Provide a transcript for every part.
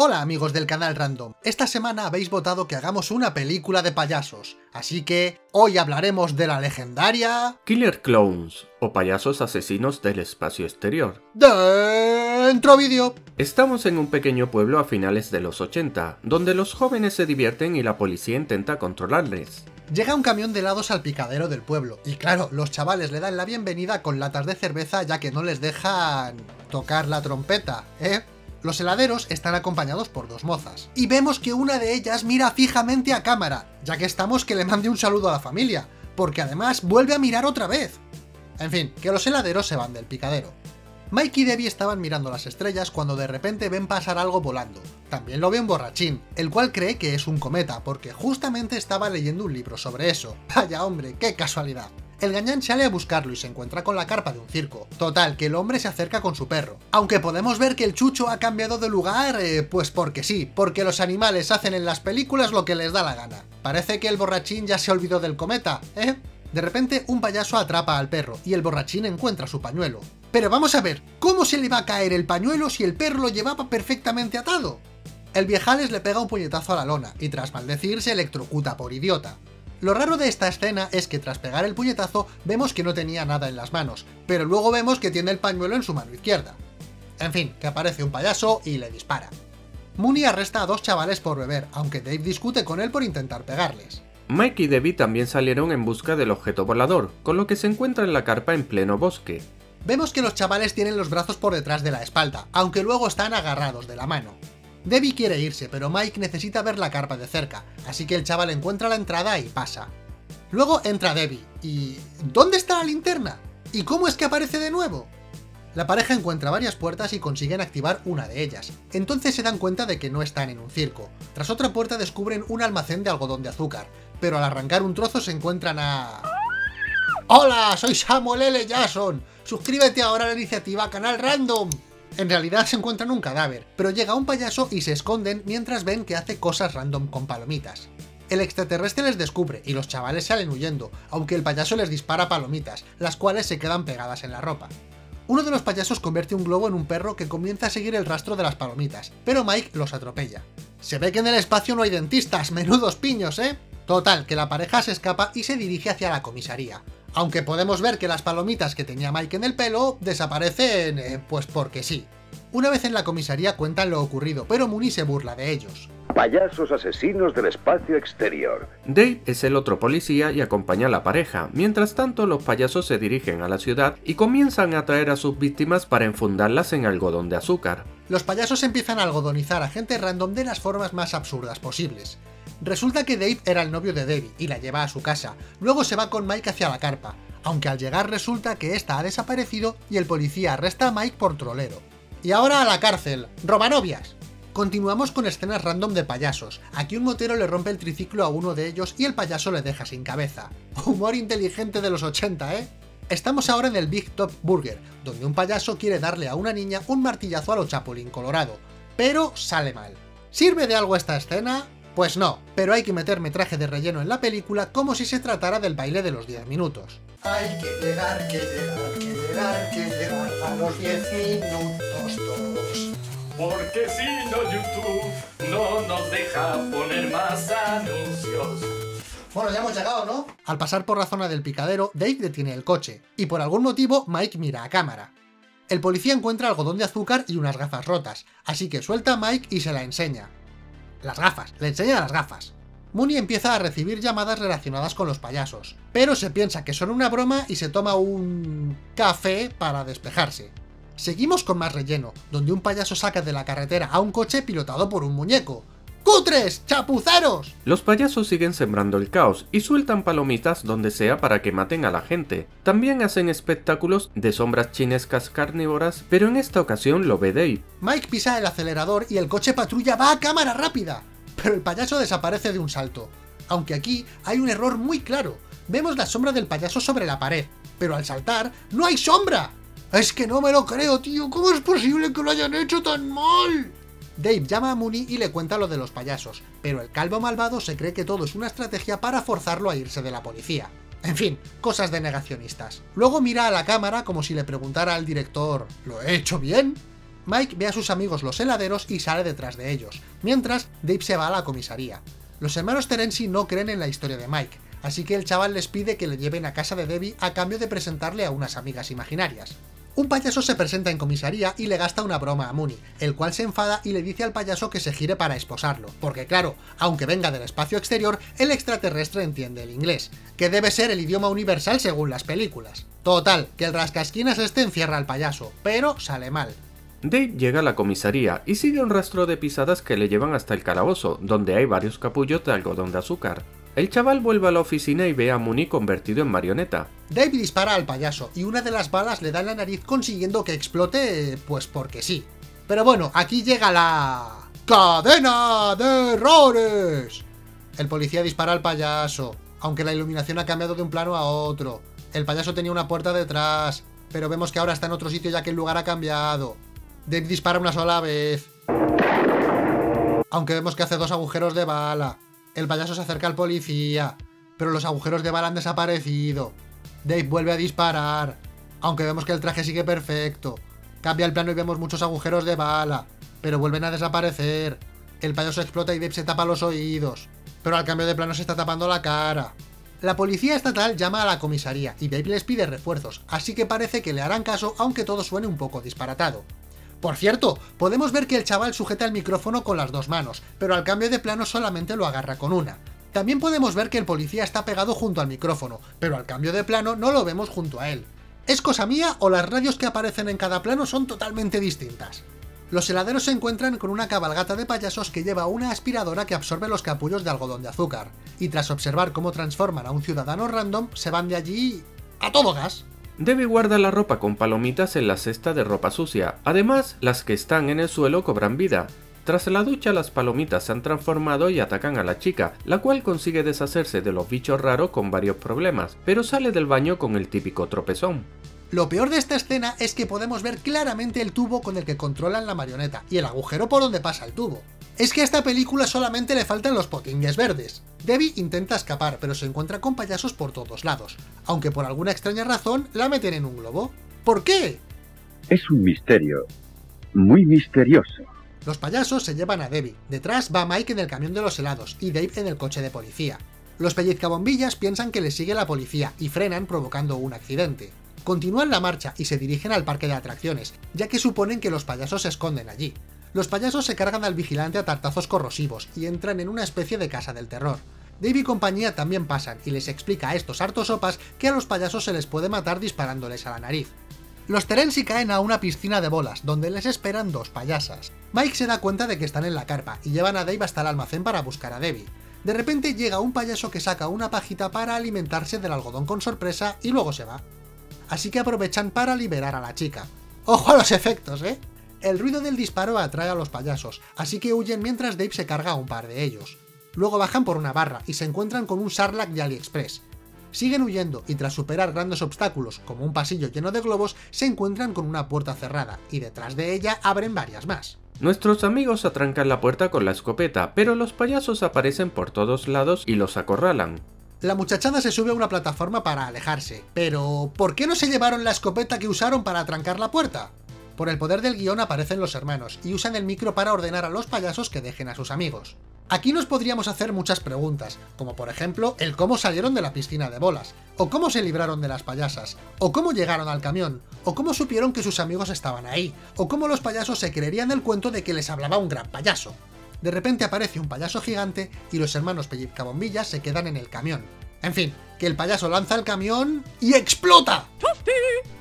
Hola amigos del canal Random, esta semana habéis votado que hagamos una película de payasos, así que hoy hablaremos de la legendaria... Killer Clowns, o payasos asesinos del espacio exterior. Dentro vídeo. Estamos en un pequeño pueblo a finales de los 80, donde los jóvenes se divierten y la policía intenta controlarles. Llega un camión de helados al picadero del pueblo, y claro, los chavales le dan la bienvenida con latas de cerveza ya que no les dejan tocar la trompeta, ¿eh? Los heladeros están acompañados por dos mozas, y vemos que una de ellas mira fijamente a cámara, ya que estamos que le mande un saludo a la familia, porque además vuelve a mirar otra vez. En fin, que los heladeros se van del picadero. Mike y Debbie estaban mirando las estrellas cuando de repente ven pasar algo volando. También lo ve un borrachín, el cual cree que es un cometa, porque justamente estaba leyendo un libro sobre eso. Vaya hombre, qué casualidad. El gañán sale a buscarlo y se encuentra con la carpa de un circo. Total, que el hombre se acerca con su perro. Aunque podemos ver que el chucho ha cambiado de lugar, eh, pues porque sí, porque los animales hacen en las películas lo que les da la gana. Parece que el borrachín ya se olvidó del cometa, ¿eh? De repente, un payaso atrapa al perro, y el borrachín encuentra su pañuelo. Pero vamos a ver, ¿cómo se le va a caer el pañuelo si el perro lo llevaba perfectamente atado? El viejales le pega un puñetazo a la lona, y tras maldecir se electrocuta por idiota. Lo raro de esta escena es que tras pegar el puñetazo vemos que no tenía nada en las manos, pero luego vemos que tiene el pañuelo en su mano izquierda. En fin, que aparece un payaso y le dispara. Mooney arresta a dos chavales por beber, aunque Dave discute con él por intentar pegarles. Mike y Debbie también salieron en busca del objeto volador, con lo que se encuentra en la carpa en pleno bosque. Vemos que los chavales tienen los brazos por detrás de la espalda, aunque luego están agarrados de la mano. Debbie quiere irse, pero Mike necesita ver la carpa de cerca, así que el chaval encuentra la entrada y pasa. Luego entra Debbie, y... ¿dónde está la linterna? ¿Y cómo es que aparece de nuevo? La pareja encuentra varias puertas y consiguen activar una de ellas. Entonces se dan cuenta de que no están en un circo. Tras otra puerta descubren un almacén de algodón de azúcar, pero al arrancar un trozo se encuentran a... ¡Hola! Soy Samuel L. Jackson. Suscríbete ahora a la iniciativa Canal Random. En realidad se encuentran un cadáver, pero llega un payaso y se esconden mientras ven que hace cosas random con palomitas. El extraterrestre les descubre y los chavales salen huyendo, aunque el payaso les dispara palomitas, las cuales se quedan pegadas en la ropa. Uno de los payasos convierte un globo en un perro que comienza a seguir el rastro de las palomitas, pero Mike los atropella. Se ve que en el espacio no hay dentistas, menudos piños, ¿eh? Total, que la pareja se escapa y se dirige hacia la comisaría. Aunque podemos ver que las palomitas que tenía Mike en el pelo desaparecen, eh, pues porque sí. Una vez en la comisaría cuentan lo ocurrido, pero Mooney se burla de ellos. Payasos asesinos del espacio exterior. Dave es el otro policía y acompaña a la pareja. Mientras tanto, los payasos se dirigen a la ciudad y comienzan a traer a sus víctimas para enfundarlas en algodón de azúcar. Los payasos empiezan a algodonizar a gente random de las formas más absurdas posibles. Resulta que Dave era el novio de Debbie y la lleva a su casa. Luego se va con Mike hacia la carpa, aunque al llegar resulta que esta ha desaparecido y el policía arresta a Mike por trolero. Y ahora a la cárcel, ¡Robanovias! Continuamos con escenas random de payasos. Aquí un motero le rompe el triciclo a uno de ellos y el payaso le deja sin cabeza. Humor inteligente de los 80, ¿eh? Estamos ahora en el Big Top Burger, donde un payaso quiere darle a una niña un martillazo a lo Chapulín Colorado, pero sale mal. ¿Sirve de algo esta escena? Pues no, pero hay que meter metraje de relleno en la película como si se tratara del baile de los 10 minutos. Hay que llegar, que llegar, que llegar, que llegar a los 10 minutos todos. Porque si no YouTube no nos deja poner más anuncios. Bueno, ya hemos llegado, ¿no? Al pasar por la zona del picadero, Dave detiene el coche, y por algún motivo Mike mira a cámara. El policía encuentra algodón de azúcar y unas gafas rotas, así que suelta a Mike y se la enseña. Las gafas, le enseña las gafas. Mooney empieza a recibir llamadas relacionadas con los payasos, pero se piensa que son una broma y se toma un... café para despejarse. Seguimos con más relleno, donde un payaso saca de la carretera a un coche pilotado por un muñeco. ¡Cutres! ¡Chapuceros! Los payasos siguen sembrando el caos y sueltan palomitas donde sea para que maten a la gente. También hacen espectáculos de sombras chinescas carnívoras, pero en esta ocasión lo ve Dave. Mike pisa el acelerador y el coche patrulla va a cámara rápida, pero el payaso desaparece de un salto. Aunque aquí hay un error muy claro. Vemos la sombra del payaso sobre la pared, pero al saltar ¡no hay sombra! Es que no me lo creo, tío. ¿Cómo es posible que lo hayan hecho tan mal? Dave llama a Mooney y le cuenta lo de los payasos, pero el calvo malvado se cree que todo es una estrategia para forzarlo a irse de la policía. En fin, cosas de negacionistas. Luego mira a la cámara como si le preguntara al director ¿Lo he hecho bien? Mike ve a sus amigos los heladeros y sale detrás de ellos, mientras Dave se va a la comisaría. Los hermanos Terenzi no creen en la historia de Mike, así que el chaval les pide que le lleven a casa de Debbie a cambio de presentarle a unas amigas imaginarias. Un payaso se presenta en comisaría y le gasta una broma a Mooney, el cual se enfada y le dice al payaso que se gire para esposarlo, porque claro, aunque venga del espacio exterior, el extraterrestre entiende el inglés, que debe ser el idioma universal según las películas. Total, que el rascasquinas este encierra al payaso, pero sale mal. Dave llega a la comisaría y sigue un rastro de pisadas que le llevan hasta el calabozo, donde hay varios capullos de algodón de azúcar. El chaval vuelve a la oficina y ve a Mooney convertido en marioneta. Dave dispara al payaso y una de las balas le da en la nariz consiguiendo que explote, pues porque sí. Pero bueno, aquí llega la... ¡Cadena de errores! El policía dispara al payaso, aunque la iluminación ha cambiado de un plano a otro. El payaso tenía una puerta detrás, pero vemos que ahora está en otro sitio ya que el lugar ha cambiado. Dave dispara una sola vez. Aunque vemos que hace dos agujeros de bala. El payaso se acerca al policía, pero los agujeros de bala han desaparecido. Dave vuelve a disparar, aunque vemos que el traje sigue perfecto. Cambia el plano y vemos muchos agujeros de bala, pero vuelven a desaparecer. El payaso explota y Dave se tapa los oídos, pero al cambio de plano se está tapando la cara. La policía estatal llama a la comisaría y Dave les pide refuerzos, así que parece que le harán caso aunque todo suene un poco disparatado. Por cierto, podemos ver que el chaval sujeta el micrófono con las dos manos, pero al cambio de plano solamente lo agarra con una. También podemos ver que el policía está pegado junto al micrófono, pero al cambio de plano no lo vemos junto a él. ¿Es cosa mía o las radios que aparecen en cada plano son totalmente distintas? Los heladeros se encuentran con una cabalgata de payasos que lleva una aspiradora que absorbe los capullos de algodón de azúcar, y tras observar cómo transforman a un ciudadano random, se van de allí... a todo gas. Debbie guarda la ropa con palomitas en la cesta de ropa sucia. Además, las que están en el suelo cobran vida. Tras la ducha las palomitas se han transformado y atacan a la chica, la cual consigue deshacerse de los bichos raros con varios problemas, pero sale del baño con el típico tropezón. Lo peor de esta escena es que podemos ver claramente el tubo con el que controlan la marioneta y el agujero por donde pasa el tubo. Es que a esta película solamente le faltan los potingues verdes. Debbie intenta escapar, pero se encuentra con payasos por todos lados, aunque por alguna extraña razón la meten en un globo. ¿Por qué? Es un misterio. Muy misterioso. Los payasos se llevan a Debbie, detrás va Mike en el camión de los helados y Dave en el coche de policía. Los pellizcabombillas piensan que les sigue la policía y frenan provocando un accidente. Continúan la marcha y se dirigen al parque de atracciones, ya que suponen que los payasos se esconden allí. Los payasos se cargan al vigilante a tartazos corrosivos y entran en una especie de casa del terror. Dave y compañía también pasan y les explica a estos hartos sopas que a los payasos se les puede matar disparándoles a la nariz. Los Terenzi caen a una piscina de bolas, donde les esperan dos payasas. Mike se da cuenta de que están en la carpa y llevan a Dave hasta el almacén para buscar a Debbie. De repente llega un payaso que saca una pajita para alimentarse del algodón con sorpresa y luego se va. Así que aprovechan para liberar a la chica. ¡Ojo a los efectos, eh! El ruido del disparo atrae a los payasos, así que huyen mientras Dave se carga a un par de ellos. Luego bajan por una barra y se encuentran con un Sarlacc de AliExpress. Siguen huyendo y tras superar grandes obstáculos, como un pasillo lleno de globos, se encuentran con una puerta cerrada, y detrás de ella abren varias más. Nuestros amigos atrancan la puerta con la escopeta, pero los payasos aparecen por todos lados y los acorralan. La muchachada se sube a una plataforma para alejarse, pero ¿por qué no se llevaron la escopeta que usaron para atrancar la puerta? Por el poder del guion aparecen los hermanos y usan el micro para ordenar a los payasos que dejen a sus amigos. Aquí nos podríamos hacer muchas preguntas, como por ejemplo el cómo salieron de la piscina de bolas, o cómo se libraron de las payasas, o cómo llegaron al camión, o cómo supieron que sus amigos estaban ahí, o cómo los payasos se creerían el cuento de que les hablaba un gran payaso. De repente aparece un payaso gigante y los hermanos Pellizcabombillas se quedan en el camión. En fin, que el payaso lanza el camión y explota.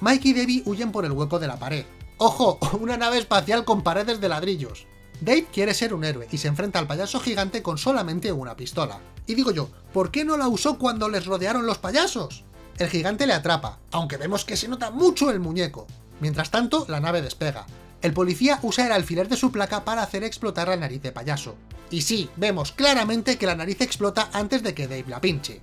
Mike y Debbie huyen por el hueco de la pared, ¡Ojo! Una nave espacial con paredes de ladrillos. Dave quiere ser un héroe y se enfrenta al payaso gigante con solamente una pistola. Y digo yo, ¿por qué no la usó cuando les rodearon los payasos? El gigante le atrapa, aunque vemos que se nota mucho el muñeco. Mientras tanto, la nave despega. El policía usa el alfiler de su placa para hacer explotar la nariz de payaso. Y sí, vemos claramente que la nariz explota antes de que Dave la pinche.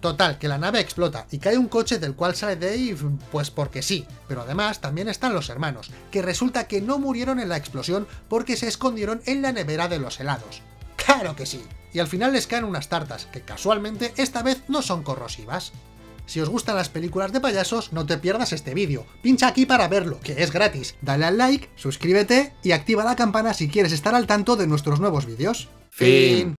Total, que la nave explota y cae un coche del cual sale Dave, pues porque sí, pero además también están los hermanos, que resulta que no murieron en la explosión porque se escondieron en la nevera de los helados. ¡Claro que sí! Y al final les caen unas tartas, que casualmente esta vez no son corrosivas. Si os gustan las películas de payasos, no te pierdas este vídeo. Pincha aquí para verlo, que es gratis. Dale al like, suscríbete y activa la campana si quieres estar al tanto de nuestros nuevos vídeos. Fin.